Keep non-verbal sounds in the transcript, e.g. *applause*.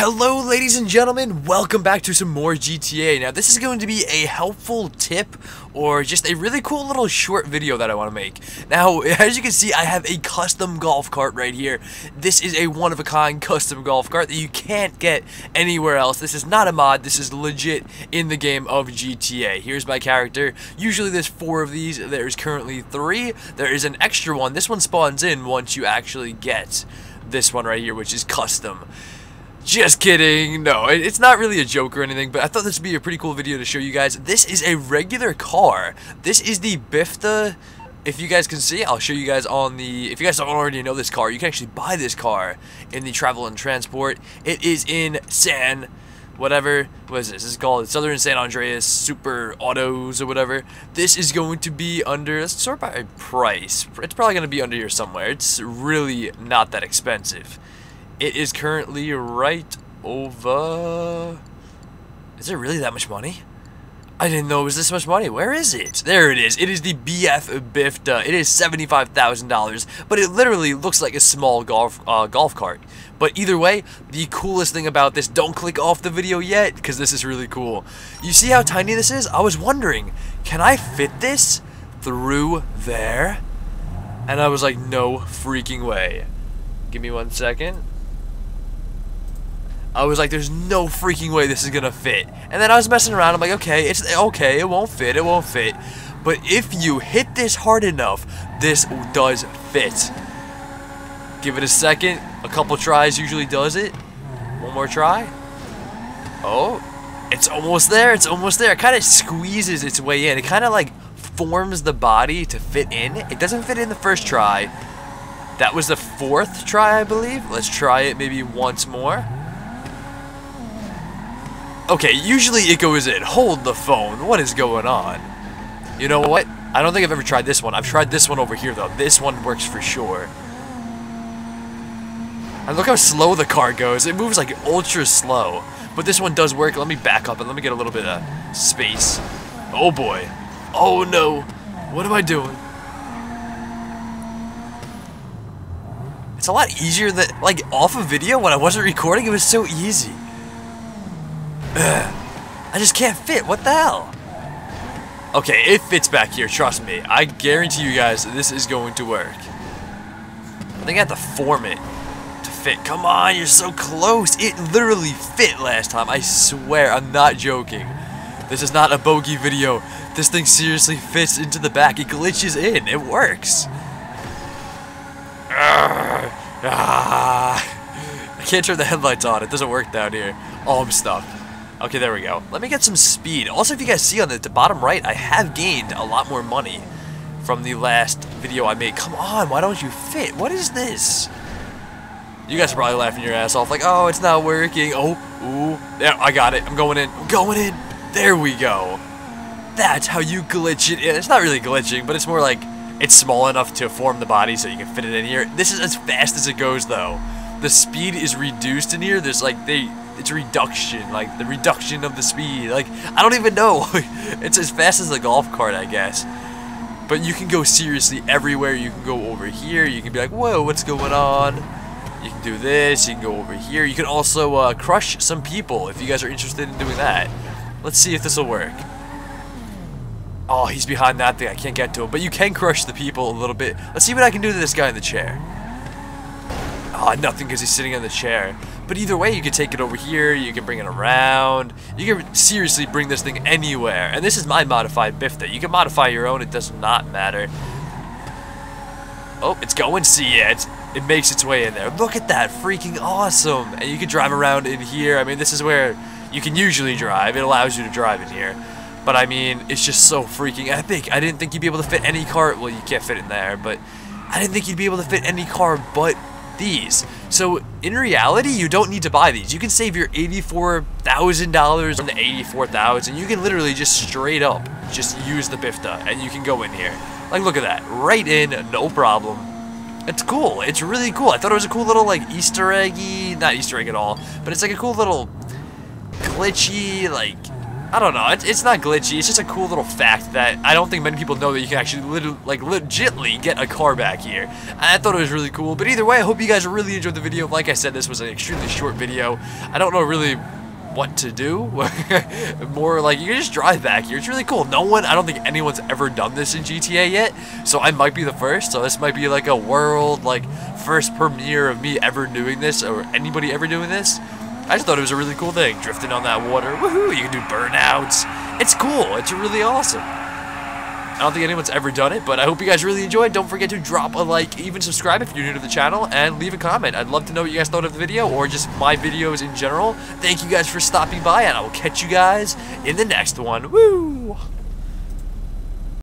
Hello ladies and gentlemen, welcome back to some more GTA. Now this is going to be a helpful tip or just a really cool little short video that I want to make. Now *laughs* as you can see I have a custom golf cart right here. This is a one of a kind custom golf cart that you can't get anywhere else. This is not a mod, this is legit in the game of GTA. Here's my character. Usually there's four of these, there's currently three. There is an extra one, this one spawns in once you actually get this one right here which is custom. Just kidding. No, it's not really a joke or anything, but I thought this would be a pretty cool video to show you guys. This is a regular car. This is the Bifta. If you guys can see, I'll show you guys on the... If you guys don't already know this car, you can actually buy this car in the Travel and Transport. It is in San... Whatever. What is this? This is called Southern San Andreas Super Autos or whatever. This is going to be under... Let's sort by price. It's probably going to be under here somewhere. It's really not that expensive. It is currently right over... Is it really that much money? I didn't know it was this much money. Where is it? There it is. It is the BF Bifta. It is $75,000, but it literally looks like a small golf uh, golf cart. But either way, the coolest thing about this, don't click off the video yet, because this is really cool. You see how tiny this is? I was wondering, can I fit this through there? And I was like, no freaking way. Give me one second. I was like, there's no freaking way this is gonna fit. And then I was messing around, I'm like, okay, it's okay, it won't fit, it won't fit. But if you hit this hard enough, this does fit. Give it a second, a couple tries usually does it. One more try. Oh, it's almost there, it's almost there. It kind of squeezes its way in. It kind of like forms the body to fit in. It doesn't fit in the first try. That was the fourth try, I believe. Let's try it maybe once more. Okay, usually it goes in. Hold the phone. What is going on? You know what? I don't think I've ever tried this one. I've tried this one over here, though. This one works for sure. And look how slow the car goes. It moves like ultra slow. But this one does work. Let me back up and let me get a little bit of space. Oh boy. Oh no. What am I doing? It's a lot easier than, like, off a of video when I wasn't recording, it was so easy. *sighs* I just can't fit. What the hell? Okay, it fits back here. Trust me. I guarantee you guys this is going to work. I think I have to form it to fit. Come on, you're so close. It literally fit last time. I swear, I'm not joking. This is not a bogey video. This thing seriously fits into the back. It glitches in. It works. *sighs* Ah, I can't turn the headlights on. It doesn't work down here. Oh, I'm stuck. Okay, there we go. Let me get some speed. Also, if you guys see on the, the bottom right, I have gained a lot more money from the last video I made. Come on, why don't you fit? What is this? You guys are probably laughing your ass off like, oh, it's not working. Oh, ooh. Yeah, I got it. I'm going in. I'm going in. There we go. That's how you glitch it. It's not really glitching, but it's more like it's small enough to form the body so you can fit it in here. This is as fast as it goes, though. The speed is reduced in here. There's like, they it's reduction, like the reduction of the speed. Like I don't even know. *laughs* it's as fast as a golf cart, I guess. But you can go seriously everywhere. You can go over here. You can be like, whoa, what's going on? You can do this. You can go over here. You can also uh, crush some people if you guys are interested in doing that. Let's see if this will work. Oh, he's behind that thing. I can't get to him. But you can crush the people a little bit. Let's see what I can do to this guy in the chair. Oh, nothing because he's sitting in the chair. But either way, you can take it over here, you can bring it around. You can seriously bring this thing anywhere. And this is my modified Bifta. You can modify your own, it does not matter. Oh, it's going. See, it's, it makes its way in there. Look at that, freaking awesome. And you can drive around in here. I mean, this is where you can usually drive. It allows you to drive in here. But I mean, it's just so freaking epic. I didn't think you'd be able to fit any car. Well, you can't fit in there, but I didn't think you'd be able to fit any car but these. So in reality, you don't need to buy these. You can save your $84,000 on the 84000 You can literally just straight up just use the Bifta and you can go in here. Like look at that, right in, no problem. It's cool, it's really cool. I thought it was a cool little like Easter eggy, not Easter egg at all, but it's like a cool little glitchy, like, I don't know. It's, not glitchy. It's just a cool little fact that I don't think many people know that you can actually like legitly get a car back here. I thought it was really cool. But either way, I hope you guys really enjoyed the video. Like I said, this was an extremely short video. I don't know really what to do. *laughs* More like you can just drive back here. It's really cool. No one, I don't think anyone's ever done this in GTA yet. So I might be the first. So this might be like a world like first premiere of me ever doing this or anybody ever doing this. I just thought it was a really cool thing, drifting on that water. Woohoo! You can do burnouts. It's cool. It's really awesome. I don't think anyone's ever done it, but I hope you guys really enjoyed. Don't forget to drop a like, even subscribe if you're new to the channel, and leave a comment. I'd love to know what you guys thought of the video, or just my videos in general. Thank you guys for stopping by, and I will catch you guys in the next one. Woo!